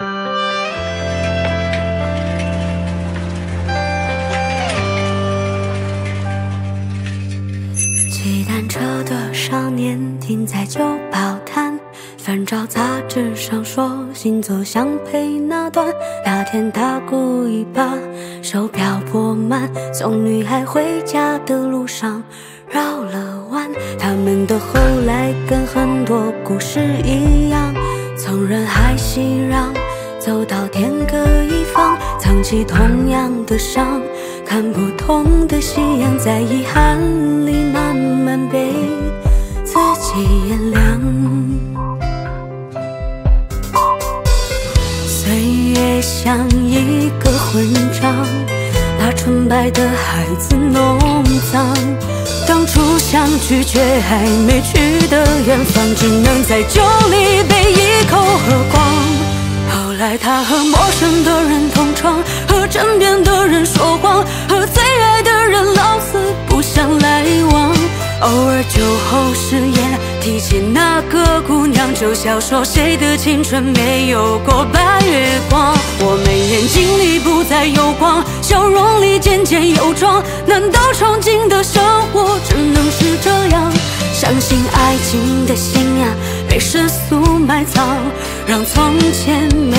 骑单车的少年停在旧报摊翻找杂志上说星座相配那段那天他故意把手表拨慢送女孩回家的路上绕了弯他们的后来跟很多故事一样从人海熙攘。走到天各一方，藏起同样的伤，看不同的夕阳，在遗憾里慢慢被自己原谅。岁月像一个混账，把纯白的孩子弄脏。当初想去却还没去的远方，只能在酒里被一口喝光。在他和陌生的人同床，和枕边的人说谎，和最爱的人老死不相来往。偶尔酒后失言，提起那个姑娘，就笑说谁的青春没有过白月光。我们眼睛里不再有光，笑容里渐渐有妆。难道憧憬的生活只能是这样？相信爱情的信仰被世俗埋葬，让从前没。